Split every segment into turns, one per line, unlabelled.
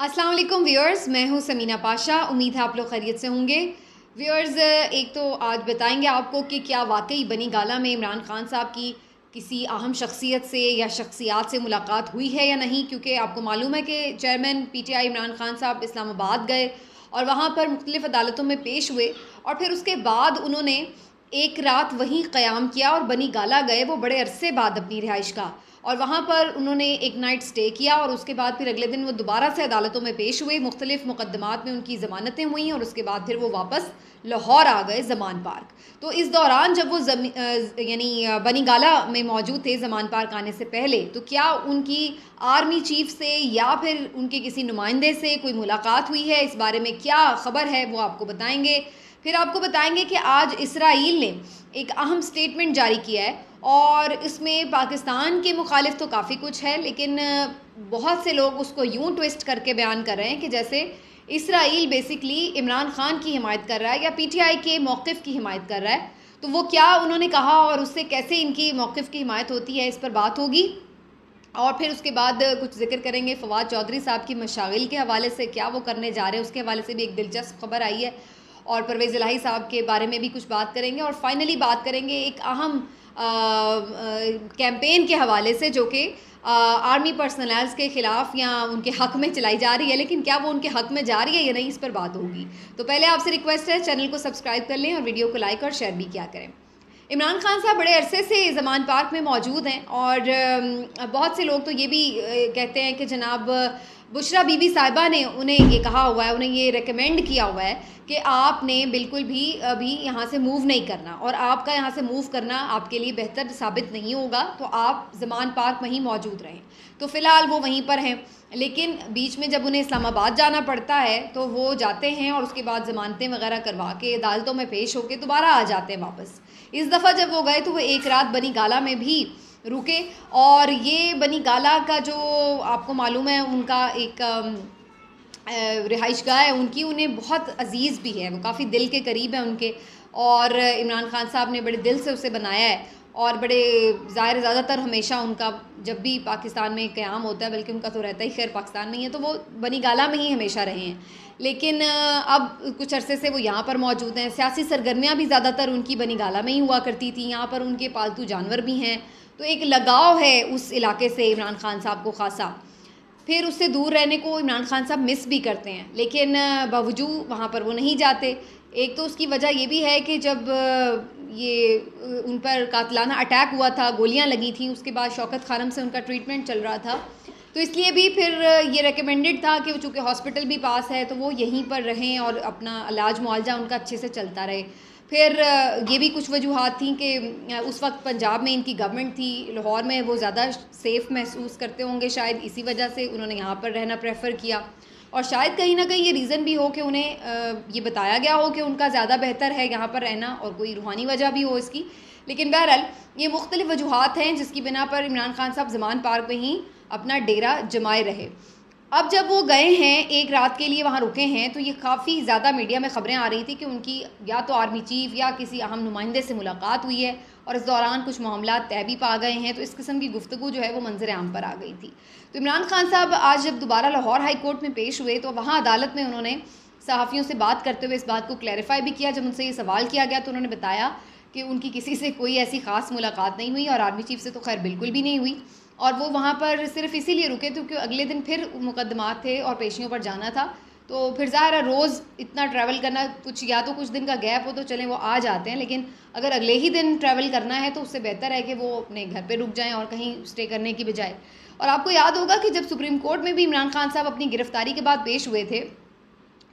वालेकुम व्यूअर्स, मैं हूँ समीना पाशा, उम्मीद है आप लोग खैरियत से होंगे। व्यूअर्स, एक तो आज बताएँगे आपको कि क्या वाकई बनी गाला में इमरान खान साहब की किसी अहम शख्सियत से या शख्सियात से मुलाकात हुई है या नहीं, क्योंकि आपको मालूम है कि चेयरमैन पीटीआई इमरान खान साहब इस्लामाबाद गए और वहाँ पर मुख्तलिफ़ अदालतों में पेश हुए और फिर उसके बाद उन्होंने एक रात वहीं क़याम किया और बनी गाला गए, वो बड़े अरसे बाद अपनी रिहाइश का। और वहाँ पर उन्होंने एक नाइट स्टे किया और उसके बाद फिर अगले दिन वो दोबारा से अदालतों में पेश हुए। मुख्तलिफ़ मुकदमात में उनकी ज़मानतें हुई और उसके बाद फिर वो वापस लाहौर आ गए जमान पार्क। तो इस दौरान जब वो यानी बनी गाला में मौजूद थे जमान पार्क आने से पहले तो क्या उनकी आर्मी चीफ से या फिर उनके किसी नुमाइंदे से कोई मुलाकात हुई है? इस बारे में क्या ख़बर है वो आपको बताएँगे। फिर आपको बताएँगे कि आज इसराइल ने एक अहम स्टेटमेंट जारी किया है। और इसमें पाकिस्तान के मुखालिफ तो काफ़ी कुछ है, लेकिन बहुत से लोग उसको यूँ ट्विस्ट करके बयान कर रहे हैं कि जैसे इसराइल बेसिकली इमरान खान की हिमायत कर रहा है या पीटीआई के मौक़ की हिमायत कर रहा है। तो वो क्या उन्होंने कहा और उससे कैसे इनकी मौक़ की हिमायत होती है, इस पर बात होगी। और फिर उसके बाद कुछ ज़िक्र करेंगे फवाद चौधरी साहब की मशागिल के हवाले से, क्या वो करने जा रहे हैं, उसके हवाले से भी एक दिलचस्प खबर आई है। और परवेज़ इलाही साहब के बारे में भी कुछ बात करेंगे। और फाइनली बात करेंगे एक अहम कैंपेन के हवाले से जो कि आर्मी पर्सनल्स के ख़िलाफ़ या उनके हक़ में चलाई जा रही है, लेकिन क्या वो उनके हक़ में जा रही है या नहीं, इस पर बात होगी। तो पहले आपसे रिक्वेस्ट है चैनल को सब्सक्राइब कर लें और वीडियो को लाइक और शेयर भी किया करें। इमरान खान साहब बड़े अरसे से जमान पार्क में मौजूद हैं और बहुत से लोग तो ये भी कहते हैं कि जनाब बुशरा बीबी साहिबा ने उन्हें ये कहा हुआ है, उन्हें ये रिकमेंड किया हुआ है कि आपने बिल्कुल भी, अभी यहाँ से मूव नहीं करना और आपका यहाँ से मूव करना आपके लिए बेहतर साबित नहीं होगा तो आप जमान पार्क वहीं मौजूद रहें। तो फ़िलहाल वो वहीं पर हैं, लेकिन बीच में जब उन्हें इस्लामाबाद जाना पड़ता है तो वो जाते हैं और उसके बाद ज़मानतें वगैरह करवा के अदालतों में पेश होकर दोबारा आ जाते हैं वापस। इस दफ़ा जब वो गए तो वो एक रात बनी गाला में भी रुके। और ये बनी गाला का जो आपको मालूम है, उनका एक रिहाइश गाह है, उनकी उन्हें बहुत अज़ीज़ भी है। वो काफ़ी दिल के करीब है उनके। और इमरान खान साहब ने बड़े दिल से उसे बनाया है। और बड़े, ज़ाहिर ज़्यादातर हमेशा उनका जब भी पाकिस्तान में क़्याम होता है, बल्कि उनका तो रहता ही खैर पाकिस्तान में ही है तो वो बनी गाला में ही हमेशा रहे हैं। लेकिन अब कुछ अरसे से वो यहाँ पर मौजूद हैं। सियासी सरगर्मियाँ भी ज़्यादातर उनकी बनी गाला में ही हुआ करती थी। यहाँ पर उनके पालतू जानवर भी हैं। तो एक लगाव है उस इलाके से इमरान खान साहब को खासा। फिर उससे दूर रहने को इमरान खान साहब मिस भी करते हैं। लेकिन बावजूद वहाँ पर वो नहीं जाते। एक तो उसकी वजह ये भी है कि जब ये उन पर कातलाना अटैक हुआ था, गोलियाँ लगी थी, उसके बाद शौकत खानम से उनका ट्रीटमेंट चल रहा था। तो इसलिए भी फिर ये रिकमेंडेड था कि चूँकि हॉस्पिटल भी पास है तो वो यहीं पर रहें और अपना इलाज, मुआवजा उनका अच्छे से चलता रहे। फिर ये भी कुछ वजूहत थी कि उस वक्त पंजाब में इनकी गवर्नमेंट थी, लाहौर में, वो ज़्यादा सेफ़ महसूस करते होंगे शायद, इसी वजह से उन्होंने यहाँ पर रहना प्रेफर किया। और शायद कहीं ना कहीं ये रीज़न भी हो कि उन्हें ये बताया गया हो कि उनका ज़्यादा बेहतर है यहाँ पर रहना और कोई रूहानी वजह भी हो इसकी। लेकिन बहरहाल, ये मुख्तलिफ़ वजूहत हैं जिसकी बिना पर इमरान खान साहब जमान पार्क में ही अपना डेरा जमाए रहे। अब जब वो गए हैं, एक रात के लिए वहाँ रुके हैं तो ये काफ़ी ज़्यादा मीडिया में ख़बरें आ रही थी कि उनकी या तो आर्मी चीफ या किसी अहम नुमाइंदे से मुलाकात हुई है और इस दौरान कुछ मामला तय भी पा गए हैं तो इस किस्म की गुफ्तु जो है वो मंजर आम पर आ गई थी। तो इमरान खान साहब आज जब दोबारा लाहौर हाई कोर्ट में पेश हुए तो वहाँ अदालत में उन्होंने सहाफ़ियों से बात करते हुए इस बात को क्लैरिफाई भी किया। जब उनसे ये सवाल किया गया तो उन्होंने बताया कि उनकी किसी से कोई ऐसी ख़ास मुलाकात नहीं हुई और आर्मी चीफ से तो खैर बिल्कुल भी नहीं हुई। और वो वहाँ पर सिर्फ़ इसीलिए रुके थे क्योंकि अगले दिन फिर मुकदमात थे और पेशियों पर जाना था। तो फिर ज़ाहिर है रोज़ इतना ट्रैवल करना कुछ या तो कुछ दिन का गैप हो तो चलें, वो आ जाते हैं। लेकिन अगर अगले ही दिन ट्रैवल करना है तो उससे बेहतर है कि वो अपने घर पे रुक जाएँ और कहीं स्टे करने की बजाय। और आपको याद होगा कि जब सुप्रीम कोर्ट में भी इमरान खान साहब अपनी गिरफ्तारी के बाद पेश हुए थे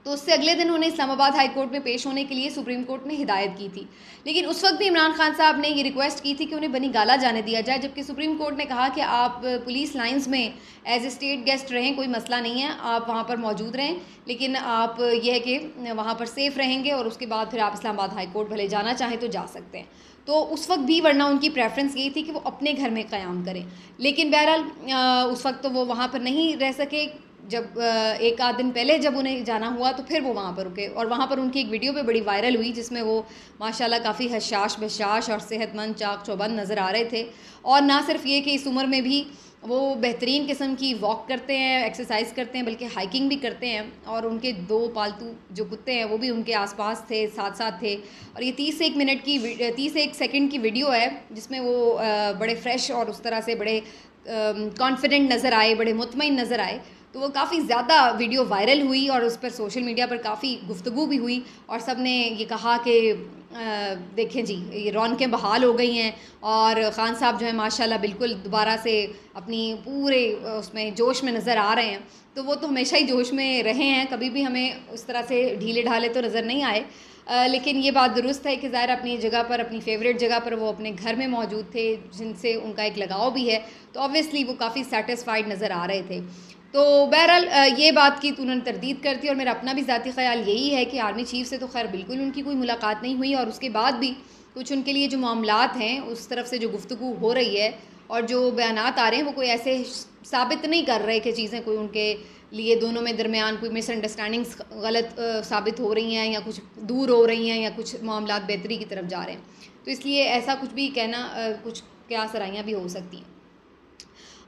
तो उससे अगले दिन उन्हें इस्लामाबाद हाई कोर्ट में पेश होने के लिए सुप्रीम कोर्ट ने हिदायत की थी। लेकिन उस वक्त भी इमरान खान साहब ने ये रिक्वेस्ट की थी कि उन्हें बनी गाला जाने दिया जाए, जबकि सुप्रीम कोर्ट ने कहा कि आप पुलिस लाइंस में एज ए स्टेट गेस्ट रहें, कोई मसला नहीं है, आप वहाँ पर मौजूद रहें, लेकिन आप यह है कि वहाँ पर सेफ़ रहेंगे और उसके बाद फिर आप इस्लामाबाद हाई कोर्ट भले जाना चाहें तो जा सकते हैं। तो उस वक्त भी वरना उनकी प्रेफरेंस यही थी कि वो अपने घर में क़्याम करें। लेकिन बहरहाल उस वक्त तो वो वहाँ पर नहीं रह सके जब एक आध दिन पहले जब उन्हें जाना हुआ तो फिर वो वहाँ पर रुके। और वहाँ पर उनकी एक वीडियो पे बड़ी वायरल हुई, जिसमें वो माशाल्लाह काफ़ी हशाश बशाश और सेहतमंद चाक चौबंद नज़र आ रहे थे। और ना सिर्फ़ ये कि इस उम्र में भी वो बेहतरीन किस्म की वॉक करते हैं, एक्सरसाइज करते हैं, बल्कि हाइकिंग भी करते हैं। और उनके दो पालतू जो कुत्ते हैं, वो भी उनके आसपास थे साथ साथ थे। और ये तीस एक मिनट की तीस एक सेकंड की वीडियो है, जिसमें वो बड़े फ्रेश और उस तरह से बड़े कॉन्फिडेंट नज़र आए, बड़े मुतमिन नज़र आए। तो वो काफ़ी ज़्यादा वीडियो वायरल हुई और उस पर सोशल मीडिया पर काफ़ी गुफ्तु भी हुई और सबने ये कहा कि देखें जी, ये रौनकें बहाल हो गई हैं और ख़ान साहब जो है, माशाल्लाह बिल्कुल दोबारा से अपनी पूरे उसमें जोश में नज़र आ रहे हैं। तो वो तो हमेशा ही जोश में रहे हैं, कभी भी हमें उस तरह से ढीले ढाले तो नज़र नहीं आए। लेकिन ये बात दुरुस्त है कि ज़ाहिर अपनी जगह पर, अपनी फेवरेट जगह पर वो अपने घर में मौजूद थे, जिनसे उनका एक लगाव भी है। तो ऑब्वियसली वो काफ़ी सेटिस्फाइड नज़र आ रहे थे। तो बहरहाल ये बात की तो उन्होंने तरदीद कर दी और मेरा अपना भी ज़ाती ख्याल यही है कि आर्मी चीफ़ से तो खैर बिल्कुल उनकी कोई मुलाकात नहीं हुई और उसके बाद भी कुछ उनके लिए जो मामला हैं, उस तरफ़ से जो गुफ्तु हो रही है और जो बयान आ रहे हैं, वो कोई ऐसे साबित नहीं कर रहे कि चीज़ें कोई उनके लिए दोनों में दरमियान कोई मिसअंडरस्टैंडिंग्स गलत साबित हो रही हैं या कुछ दूर हो रही हैं या कुछ मामला बेहतरी की तरफ़ जा रहे हैं। तो इसलिए ऐसा कुछ भी कहना कुछ क्या सराइयाँ भी हो सकती हैं।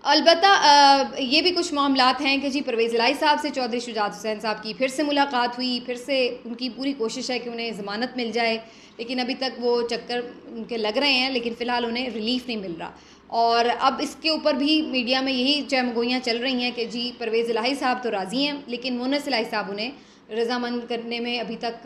अलबत् ये भी कुछ मामला हैं कि जी परवेज़ लाई साहब से, चौधरी शुजात हुसैन साहब की फिर से मुलाकात हुई, फिर से उनकी पूरी कोशिश है कि उन्हें ज़मानत मिल जाए, लेकिन अभी तक वो चक्कर उनके लग रहे हैं, लेकिन फ़िलहाल उन्हें रिलीफ नहीं मिल रहा। और अब इसके ऊपर भी मीडिया में यही चमगोइयाँ चल रही हैं कि जी परवेज़ लाई साहब तो राज़ी हैं, लेकिन मुनस लाई साहब उन्हें रजामंद करने में अभी तक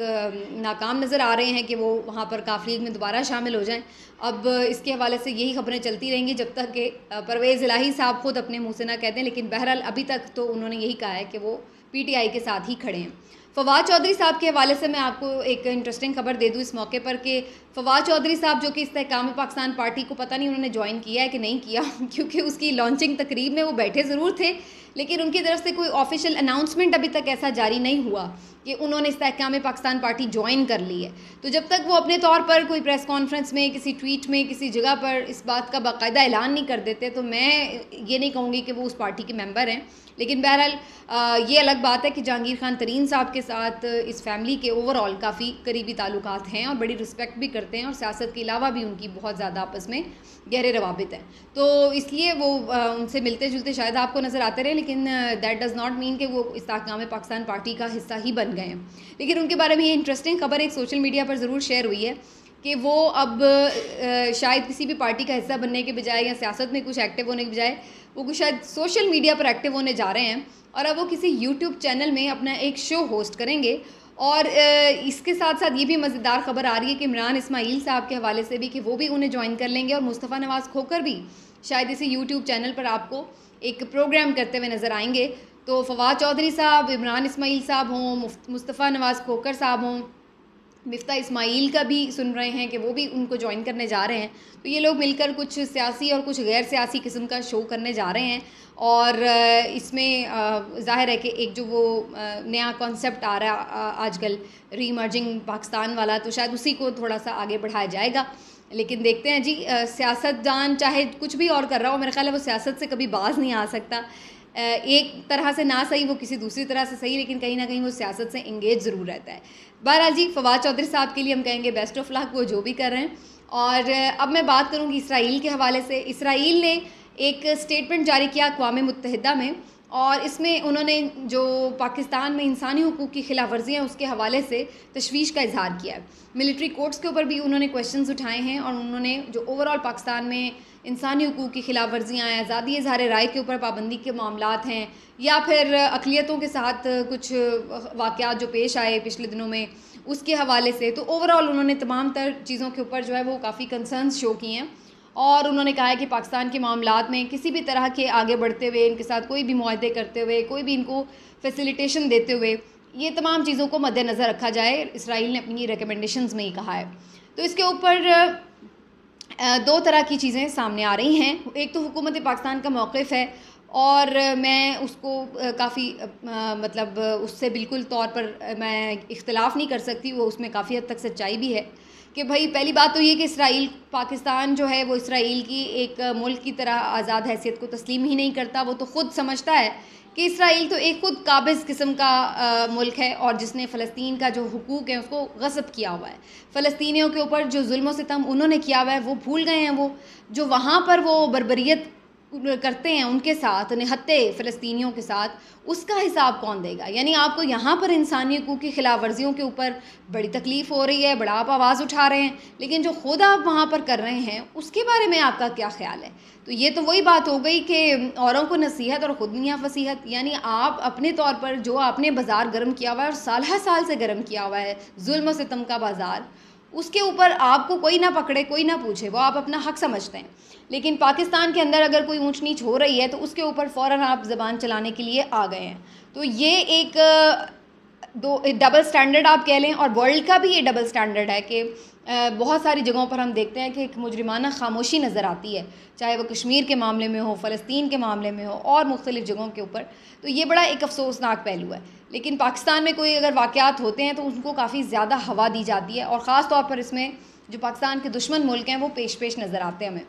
नाकाम नज़र आ रहे हैं कि वो वहाँ पर काफिल में दोबारा शामिल हो जाएँ। अब इसके हवाले से यही खबरें चलती रहेंगी जब तक कि परवेज़ इलाही साहब खुद अपने मुँह से ना कहते हैं लेकिन बहरहाल अभी तक तो उन्होंने यही कहा है कि वो पीटीआई के साथ ही खड़े हैं। फवाद चौधरी साहब के हवाले से मैं आपको एक इंटरेस्टिंग खबर दे दूँ इस मौके पर कि फवाद चौधरी साहब जो कि इस्तेकाम पाकिस्तान पार्टी को पता नहीं उन्होंने ज्वाइन किया है कि नहीं किया, क्योंकि उसकी लॉन्चिंग तकरीब में वो बैठे ज़रूर थे, लेकिन उनकी तरफ़ से कोई ऑफिशियल अनाउंसमेंट अभी तक ऐसा जारी नहीं हुआ। कि उन्होंने इस्तेकाम पाकिस्तान पार्टी ज्वाइन कर ली है। तो जब तक वो अपने तौर पर कोई प्रेस कॉन्फ्रेंस में, किसी ट्वीट में, किसी जगह पर इस बात का बाकायदा ऐलान नहीं कर देते तो मैं ये नहीं कहूँगी कि वो उस पार्टी के मेंबर हैं। लेकिन बहरहाल ये अलग बात है कि जहांगीर खान तरीन साहब के साथ इस फैमिली के ओवरऑल काफ़ी करीबी ताल्लुक हैं और बड़ी रिस्पेक्ट भी करते हैं और सियासत के अलावा भी उनकी बहुत ज़्यादा आपस में गहरे रवाबित हैं। तो इसलिए वो उनसे मिलते जुलते शायद आपको नज़र आते रहे, लेकिन दैट डज़ नॉट मीन कि वो इस्ताकाम पाकिस्तान पार्टी का हिस्सा ही बन गए हैं। लेकिन उनके बारे में ये इंटरेस्टिंग खबर एक सोशल मीडिया पर ज़रूर शेयर हुई है कि वो अब शायद किसी भी पार्टी का हिस्सा बनने के बजाय या सियासत में कुछ एक्टिव होने के बजाय, वो कुछ शायद सोशल मीडिया पर एक्टिव होने जा रहे हैं और अब वो किसी यूट्यूब चैनल में अपना एक शो होस्ट करेंगे। और इसके साथ साथ ये भी मज़ेदार खबर आ रही है कि इमरान इस्माइल साहब के हवाले से भी कि वो भी उन्हें ज्वाइन कर लेंगे और मुस्तफ़ा नवाज़ खोकर भी शायद इसी यूट्यूब चैनल पर आपको एक प्रोग्राम करते हुए नज़र आएँगे। तो फवाद चौधरी साहब, इमरान इस्माइल साहब हों मुस्तफ़ा नवाज़ खोकर साहब हों, मिफ्ता इस्माइल का भी सुन रहे हैं कि वो भी उनको ज्वाइन करने जा रहे हैं। तो ये लोग मिलकर कुछ सियासी और कुछ गैर सियासी किस्म का शो करने जा रहे हैं और इसमें ज़ाहिर है कि एक जो वो नया कॉन्सेप्ट आ रहा है आजकल री इमर्जिंग पाकिस्तान वाला तो शायद उसी को थोड़ा सा आगे बढ़ाया जाएगा। लेकिन देखते हैं जी सियासतदान चाहे कुछ भी और कर रहा हो, मेरे ख्याल है वो सियासत से कभी बाज नहीं आ सकता। एक तरह से ना सही, वो किसी दूसरी तरह से सही, लेकिन कहीं ना कहीं वो सियासत से इंगेज ज़रूर रहता है। बहरहाल जी, फवाद चौधरी साहब के लिए हम कहेंगे बेस्ट ऑफ़ लक वो जो भी कर रहे हैं। और अब मैं बात करूँगी इसराइल के हवाले से। इसराइल ने एक स्टेटमेंट जारी किया अकवा मुतहदा में, और इसमें उन्होंने जो पाकिस्तान में इंसानी हकूक़ की खिलाफ वर्जी हैं, उसके हवाले से तशवीश का इजहार किया है। मिलिट्री कोर्ट्स के ऊपर भी उन्होंने क्वेश्चन उठाए हैं, और उन्होंने जो ओवरऑल पाकिस्तान में इंसानी हकूक़ की खिलाफ वर्जियाँ हैं, आज़ादी इजहार राय के ऊपर पाबंदी के मामला हैं, या फिर अकलीतों के साथ कुछ वाक़ जो पेश आए पिछले दिनों में, उसके हवाले से तो ओवरऑल उन्होंने तमाम तर चीज़ों के ऊपर जो है वो काफ़ी कंसर्नस शो किए हैं, और उन्होंने कहा है कि पाकिस्तान के मामला में किसी भी तरह के आगे बढ़ते हुए, इनके साथ कोई भी माहदे करते हुए, कोई भी इनको फैसिलिटेशन देते हुए, ये तमाम चीज़ों को मद्देनज़र रखा जाए, इसराइल ने अपनी रिकमेंडेशन में ही कहा है। तो इसके ऊपर दो तरह की चीज़ें सामने आ रही हैं। एक तो हुकूमत पाकिस्तान का मौक़ है और मैं उसको काफ़ी मतलब उससे बिल्कुल तौर पर मैं इख्तलाफ नहीं कर सकती, वो उसमें काफ़ी हद तक सच्चाई भी है कि भाई, पहली बात तो ये कि इसराइल, पाकिस्तान जो है वो इसराइल की एक मुल्क की तरह आज़ाद हैसियत को तस्लीम ही नहीं करता, वो तो ख़ुद समझता है कि इसराइल तो एक खुद काबिज़ किस्म का आ, मुल्क है और जिसने फ़लस्तीन का जो हकूक़ है उसको गसब किया हुआ है। फ़लस्तियों के ऊपर जो जुल्म सितम उन्होंने किया हुआ है वो भूल गए हैं वो। जो वहाँ पर वो बरबरीत करते हैं, उनके साथ निहत्ते फ़लस्तीनियों के साथ, उसका हिसाब कौन देगा? यानी आपको यहाँ पर इंसानी हकूक़ की खिलाफ वर्जियों के ऊपर बड़ी तकलीफ़ हो रही है, बड़ा आप आवाज़ उठा रहे हैं, लेकिन जो खुद आप वहाँ पर कर रहे हैं, उसके बारे में आपका क्या ख्याल है? तो ये तो वही बात हो गई कि औरों को नसीहत और ख़ुद मियाँ फसीहत यानी आप अपने तौर पर जो आपने बाज़ार गर्म किया हुआ है और साल साल से गर्म किया हुआ है, जुल्म सितम का बाज़ार उसके ऊपर आपको कोई ना पकड़े, कोई ना पूछे, वो आप अपना हक समझते हैं। लेकिन पाकिस्तान के अंदर अगर कोई ऊंच नीच हो रही है तो उसके ऊपर फ़ौर आप ज़बान चलाने के लिए आ गए हैं। तो ये एक, दो डबल स्टैंडर्ड आप कह लें, और वर्ल्ड का भी ये डबल स्टैंडर्ड है कि बहुत सारी जगहों पर हम देखते हैं कि एक मुजरिमाना खामोशी नज़र आती है, चाहे वो कश्मीर के मामले में हो, फ़लस्तीन के मामले में हो, और मुख्तलिफ़ जगहों के ऊपर। तो ये बड़ा एक अफसोसनाक पहलू है। लेकिन पाकिस्तान में कोई अगर वाक़ात होते हैं तो उनको काफ़ी ज़्यादा हवा दी जाती है, और ख़ास तौर पर इसमें जो पाकिस्तान के दुश्मन मुल्क हैं, वो पेश पेश नज़र आते हैं हमें।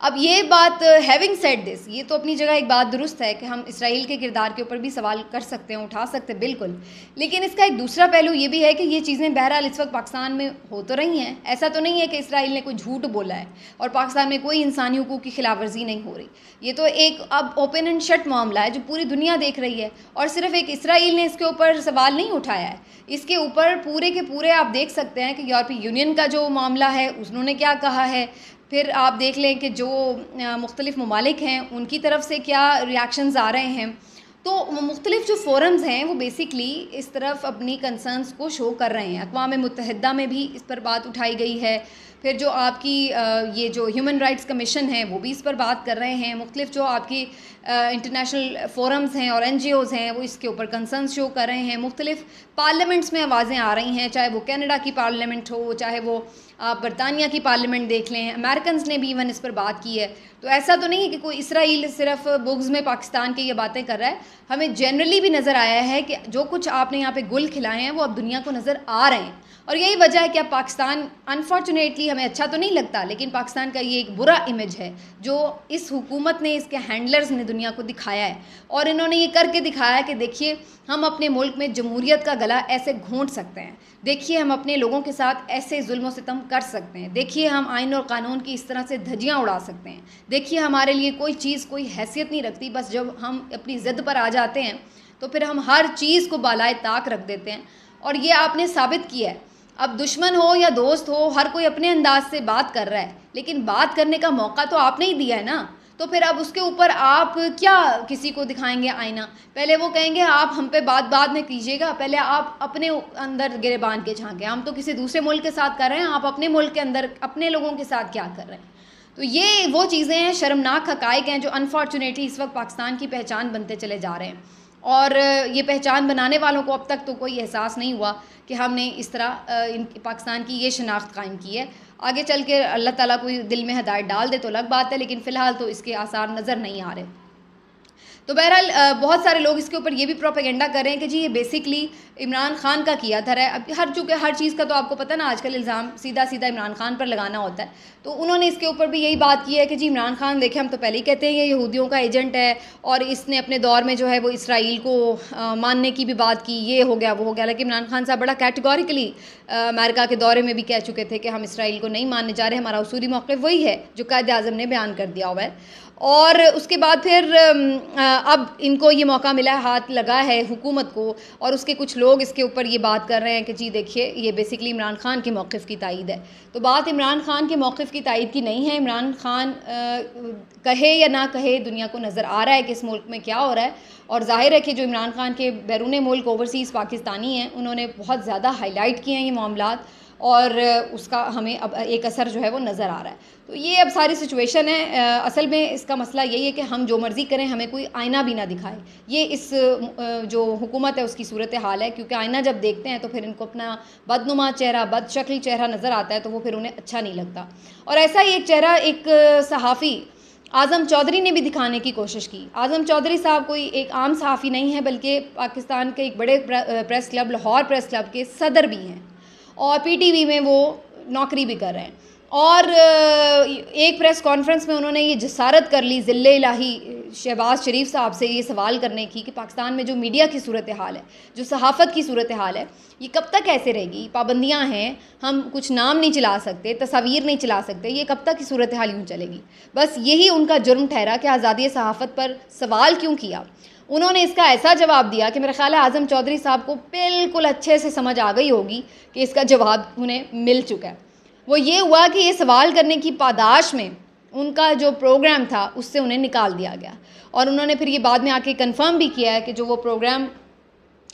अब ये बात हैविंग सेड दिस ये तो अपनी जगह एक बात दुरुस्त है कि हम इसराइल के किरदार के ऊपर भी सवाल कर सकते हैं, उठा सकते हैं, बिल्कुल। लेकिन इसका एक दूसरा पहलू ये भी है कि ये चीज़ें बहरहाल इस वक्त पाकिस्तान में हो तो रही हैं। ऐसा तो नहीं है कि इसराइल ने कोई झूठ बोला है और पाकिस्तान में कोई इंसानी हकूक़ की खिलाफ वर्जी नहीं हो रही। ये तो एक अब ओपन एंड शट मामला है जो पूरी दुनिया देख रही है और सिर्फ़ एक इसराइल ने इसके ऊपर सवाल नहीं उठाया है। इसके ऊपर पूरे के पूरे आप देख सकते हैं कि यूरोपीय यूनियन का जो मामला है उन्होंने क्या कहा है फिर आप देख लें कि जो मुख्तलिफ़ ममालिक हैं, उनकी तरफ़ से क्या रिएक्शंस आ रहे हैं। तो मुख्तलिफ़ जो फोरम्स हैं, वो बेसिकली इस तरफ़ अपनी कंसर्नस को शो कर रहे हैं। अकवा मुतहदा में भी इस पर बात उठाई गई है। फिर जो आपकी ये जो ह्यूमन राइट्स कमीशन है, वो भी इस पर बात कर रहे हैं। मुख्तलिफ़ जो आपकी इंटरनेशनल फोरम्स हैं और एन जी ओज़ हैं, वो इसके ऊपर कंसर्न शो कर रहे हैं। मुख्तलिफ़ पार्लियामेंट्स में आवाज़ें आ रही हैं, चाहे वो कैनेडा की पार्लियामेंट हो, चाहे वो आप बरतानिया की पार्लियामेंट देख लें अमेरिकन ने भी इवन इस पर बात की है। तो ऐसा तो नहीं है कि कोई इसराइल सिर्फ़ बुग्स में पाकिस्तान की ये बातें कर रहा है। हमें जनरली भी नज़र आया है कि जो कुछ आपने यहाँ पे गुल खिलाए हैं, वो अब दुनिया को नज़र आ रहे हैं। और यही वजह है कि अब पाकिस्तान अनफॉर्चुनेटली हमें अच्छा तो नहीं लगता, लेकिन पाकिस्तान का ये एक बुरा इमेज है, जो इस हुकूमत ने, इसके हैंडलर्स ने दुनिया को दिखाया है। और इन्होंने ये करके दिखाया कि देखिए, हम अपने मुल्क में जमहूरीत का गला ऐसे घोंट सकते हैं। देखिए, हम अपने लोगों के साथ ऐसे जुल्म सितम कर सकते हैं। देखिए, हम आइन और कानून की इस तरह से धजियाँ उड़ा सकते हैं। देखिए, हमारे लिए कोई चीज़, कोई हैसियत नहीं रखती। बस जब हम अपनी ज़िद पर आ जाते हैं तो फिर हम हर चीज़ को बालाए ताक रख देते हैं। और ये आपने साबित किया है। अब दुश्मन हो या दोस्त हो, हर कोई अपने अंदाज से बात कर रहा है। लेकिन बात करने का मौका तो आपने ही दिया है ना? तो फिर अब उसके ऊपर आप क्या किसी को दिखाएँगे आईना? पहले वो कहेंगे, आप हम पे बात बाद में कीजिएगा। पहले आप अपने अंदर गिरे बाँध के झांके। हम तो किसी दूसरे मुल्क के साथ कर रहे हैं, आप अपने मुल्क के अंदर, अपने लोगों के साथ क्या कर रहे हैं? तो ये वो चीज़ें हैं, शर्मनाक हकाइक हैं, जो अनफॉर्चुनेटली इस वक्त पाकिस्तान की पहचान बनते चले जा रहे हैं। और ये पहचान बनाने वालों को अब तक तो कोई एहसास नहीं हुआ कि हमने इस तरह पाकिस्तान की ये शनाख्त कायम की है। आगे चल के अल्लाह ताला कोई दिल में हदायत डाल दे तो अलग बात है, लेकिन फ़िलहाल तो इसके आसार नज़र नहीं आ रहे। तो बहरहाल बहुत सारे लोग इसके ऊपर ये भी प्रोपेगेंडा कर रहे हैं कि जी, ये बेसिकली इमरान खान का किया था अब हर चूँकि हर चीज़ का तो आपको पता ना, आजकल इल्ज़ाम सीधा सीधा इमरान खान पर लगाना होता है। तो उन्होंने इसके ऊपर भी यही बात की है कि जी, इमरान खान देखे हम तो पहले ही कहते हैं, ये यहूदियों का एजेंट है और इसने अपने दौर में जो है वो इसराइल को मानने की भी बात की, ये हो गया, वो हो गया। लेकिन इमरान खान साहब बड़ा कैटेगोरिकली अमेरिका के दौरे में भी कह चुके थे कि हम इसराइल को नहीं मानने जा रहे, हमारा उसूरी मौके वही है जो कैद अज़म ने बयान कर दिया हुआ है। और उसके बाद फिर अब इनको ये मौका मिला है हाथ लगा है हुकूमत को और उसके कुछ लोग इसके ऊपर ये बात कर रहे हैं कि जी देखिए, ये बेसिकली इमरान खान के मौक़ की तायद है। तो बात इमरान खान के मौक़ की तायद की नहीं है। इमरान खान कहे या ना कहे, दुनिया को नज़र आ रहा है कि इस मुल्क में क्या हो रहा है। और ज़ाहिर है कि जो इमरान खान के बैरून मुल्क ओवरसीज़ पाकिस्तानी हैं, उन्होंने बहुत ज़्यादा हाईलाइट किए हैं ये मामला और उसका हमें अब एक असर जो है वो नज़र आ रहा है। तो ये अब सारी सिचुएशन है। असल में इसका मसला यही है कि हम जो मर्ज़ी करें, हमें कोई आईना भी ना दिखाए। ये इस जो हुकूमत है उसकी सूरत हाल है, क्योंकि आईना जब देखते हैं तो फिर इनको अपना बदनुमा चेहरा बद शक्ल चेहरा नज़र आता है तो वो फिर उन्हें अच्छा नहीं लगता। और ऐसा ही एक चेहरा, एक सहाफ़ी, आज़म चौधरी ने भी दिखाने की कोशिश की। आज़म चौधरी साहब कोई एक आम सहाफ़ी नहीं है, बल्कि पाकिस्तान के एक बड़े press club, Lahore press club के सदर भी हैं। और पीटीवी में वो नौकरी भी कर रहे हैं। और एक प्रेस कॉन्फ्रेंस में उन्होंने ये जसारत कर ली ज़िले इलाही, शहबाज शरीफ साहब से ये सवाल करने की कि पाकिस्तान में जो मीडिया की सूरत हाल है, जो सहाफ़त की सूरत हाल है, ये कब तक ऐसे रहेगी? पाबंदियाँ हैं, हम कुछ नाम नहीं चला सकते, तस्वीर नहीं चला सकते, ये कब तक की सूरत हाल यूँ चलेगी? बस यही उनका जुर्म ठहरा कि आज़ादी सहाफ़त पर सवाल क्यों किया? उन्होंने इसका ऐसा जवाब दिया कि मेरा ख्याल है आज़म चौधरी साहब को बिल्कुल अच्छे से समझ आ गई होगी कि इसका जवाब उन्हें मिल चुका है। वो ये हुआ कि ये सवाल करने की पादाश में उनका जो प्रोग्राम था, उससे उन्हें निकाल दिया गया। और उन्होंने फिर ये बाद में आके कंफर्म भी किया है कि जो वो प्रोग्राम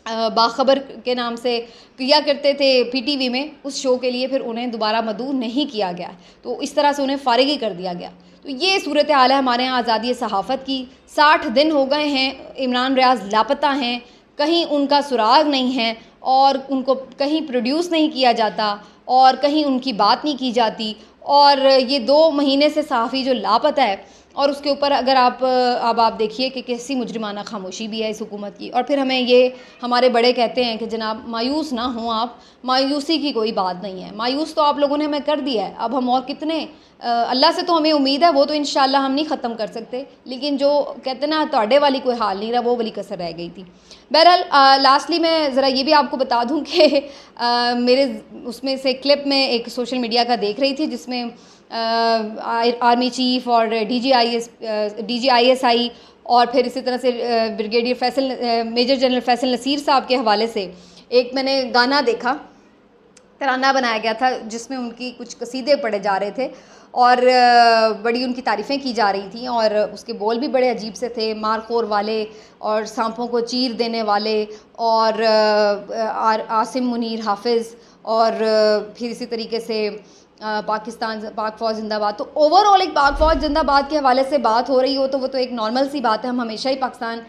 बाखबर के नाम से किया करते थे पीटीवी में, उस शो के लिए फिर उन्हें दोबारा मदू नहीं किया गया। तो इस तरह से उन्हें फारिग कर दिया गया। तो ये सूरत हाल है हमारे यहाँ आज़ादी सहाफ़त की। साठ दिन हो गए हैं, इमरान रियाज लापता हैं, कहीं उनका सुराग नहीं है और उनको कहीं प्रोड्यूस नहीं किया जाता और कहीं उनकी बात नहीं की जाती। और ये दो महीने से साफ़ी जो लापता है और उसके ऊपर अगर आप, अब आप देखिए कि कैसी मुजरमाना खामोशी भी है इस हुकूमत की। और फिर हमें ये हमारे बड़े कहते हैं कि जनाब, मायूस ना हों आप, मायूसी की कोई बात नहीं है। मायूस तो आप लोगों ने हमें कर दिया है। अब हम और कितने अल्लाह से तो हमें उम्मीद है, वो तो इन हम नहीं ख़त्म कर सकते। लेकिन जो कहते ना, तोड़े वाली कोई हाल नहीं रहा, वो वाली कसर रह गई थी। बहरहाल लास्टली मैं ज़रा ये भी आपको बता दूँ कि मेरे, उसमें से क्लिप में एक सोशल मीडिया का देख रही थी, जिसमें आर्मी चीफ और D G I S D G I S I और फिर इसी तरह से brigadier Faisal major general Faisal Naseer sahab के हवाले से एक मैंने गाना देखा, तराना बनाया गया था, जिसमें उनकी कुछ कसीदे पढ़े जा रहे थे और बड़ी उनकी तारीफ़ें की जा रही थी और उसके बोल भी बड़े अजीब से थे, मारखोर वाले और सांपों को चीर देने वाले और आसिम मुनीर हाफिज़ और फिर इसी तरीके से पाकिस्तान पाक फ़ौज जिंदाबाद। तो ओवरऑल एक पाक फ़ौज जिंदाबाद के हवाले से बात हो रही हो तो वो तो एक नॉर्मल सी बात है। हम हमेशा ही पाकिस्तान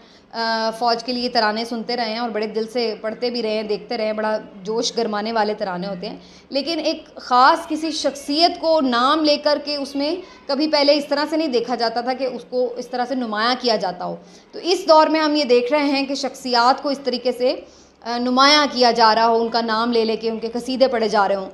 फ़ौज के लिए तराने सुनते रहे हैं और बड़े दिल से पढ़ते भी रहे हैं, देखते रहे हैं, बड़ा जोश गरमाने वाले तराने होते हैं। लेकिन एक ख़ास किसी शख्सियत को नाम लेकर के उसमें कभी पहले इस तरह से नहीं देखा जाता था कि उसको इस तरह से नुमाया किया जाता हो। तो इस दौर में हम ये देख रहे हैं कि शख्सियात को इस तरीके से नुमाया किया जा रहा हो, उनका नाम ले लेके, उनके कसीदे पढ़े जा रहे हों।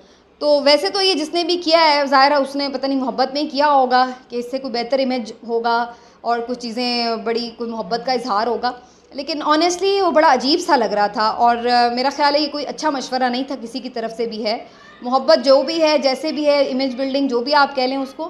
तो वैसे तो ये जिसने भी किया है, ज़ाहिर है उसने पता नहीं मोहब्बत में किया होगा कि इससे कोई बेहतर इमेज होगा और कुछ चीज़ें बड़ी कोई मोहब्बत का इजहार होगा। लेकिन ऑनेस्टली वो बड़ा अजीब सा लग रहा था और मेरा ख्याल है ये कोई अच्छा मशवरा नहीं था किसी की तरफ़ से भी है। मोहब्बत जो भी है, जैसे भी है इमेज बिल्डिंग जो भी आप कह लें उसको,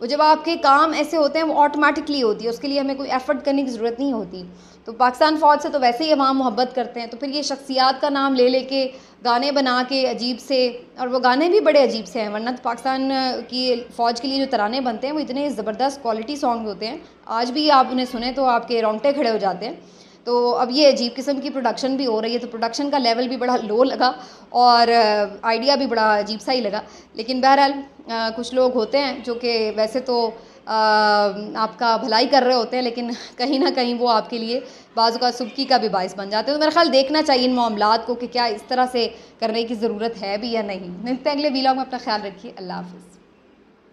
वो जब आपके काम ऐसे होते हैं, वो ऑटोमेटिकली होती है। उसके लिए हमें कोई एफ़र्ट करने की ज़रूरत नहीं होती। तो पाकिस्तान फ़ौज से तो वैसे ही अवाम मोहब्बत करते हैं तो फिर ये शख्सियात का नाम ले लेके गाने बना के अजीब से, और वो गाने भी बड़े अजीब से हैं, वरना तो पाकिस्तान की फ़ौज के लिए जो तराने बनते हैं, वो इतने ज़बरदस्त क्वालिटी सॉन्ग होते हैं। आज भी आप उन्हें सुने तो आपके रोंगटे खड़े हो जाते हैं। तो अब ये अजीब किस्म की प्रोडक्शन भी हो रही है तो प्रोडक्शन का लेवल भी बड़ा लो लगा, और आइडिया भी बड़ा अजीब सा ही लगा। लेकिन बहरहाल कुछ लोग होते हैं जो कि वैसे तो आपका भलाई कर रहे होते हैं, लेकिन कहीं ना कहीं वो आपके लिए बाज़ का सुबकी का भी बायस बन जाते हैं। तो मेरा ख्याल देखना चाहिए इन मामला को कि क्या इस तरह से करने की ज़रूरत है भी या नहीं। मिलते हैं अगले वीलॉग में, अपना ख्याल रखिए। अल्लाह हाफ़